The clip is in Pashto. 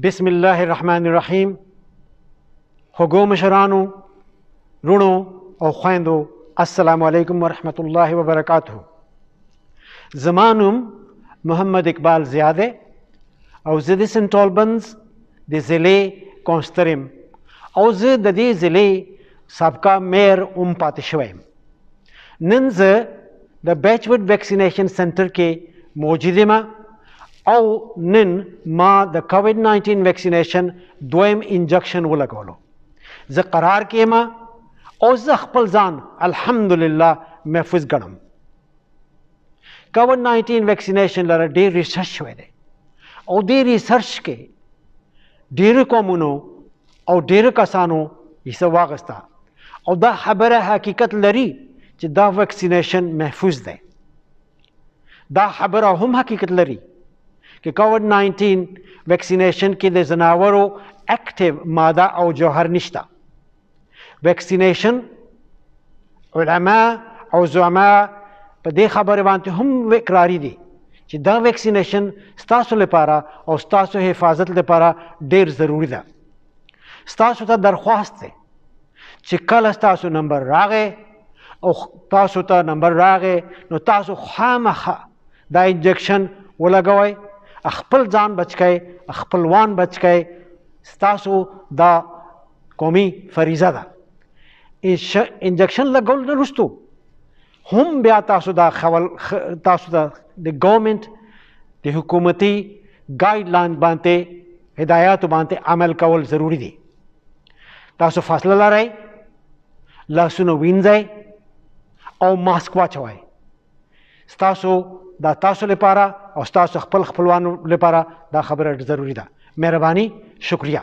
بسم الله الرحمن الرحیم هوګو مشرانو رونو او خويندو السلام علیکم ورحمت الله وبرکاته زمانم محمد اقبال زیاده او زه د سنت البنز د ضلع کونسترم او زه د دې ضلع سابقه میر هم پاتې شوی یم نن زه د بیچوډ ویکسینیشن سنټر کې موجود یم او نن ما د کووډ 19 ویکسینیشن دویم انجکشن ولګولو زه قرار کې ما او زه خپل ځان الحمدلله محفوظ ګڼم کووډ 19 ویکسینیشن لپاره ډیر ریسرچ شوی دی او دې ریسرچ کې ډیرو قومونو او ډیرو کسانو حصه واغسته او دا خبره حقیقت لري چې دا ویکسینیشن محفوظ دی دا خبره هم حقیقت لري چې کووډ 19 ویکسینیشن کې د زناورو اکټیو ماده او جوهر نشته ویکسینیشن علما او زعما په دې خبره باندې هم وکړاري دي چې دا ویکسینیشن ستاسو لپاره او ستاسو حفاظت لپاره ډیر ضروری ده ستاسو ته درخواست دی چې کله ستاسو نمبر راغی او تاسو ته نمبر راغی نو تاسو خامخا دا انجکشن ولګوئ خپل ځان بچکئ خپلوان بچکئ ستاسو دا قومي فریضه ده انجکشن لګول نه رستو هم بیا تاسو دا خول تاسو دا د ګورنمنت د حکومتي ګاید لاین باندې هدایات باندې عمل کول ضروری دي تاسو فاصله لرئ لاسونه وینځئ او ماسک واچوئ ستاسو دا تاسو لپاره او ستاسو خپل خپلوانو لپاره دا خبره ضروری ده مهرباني شکریا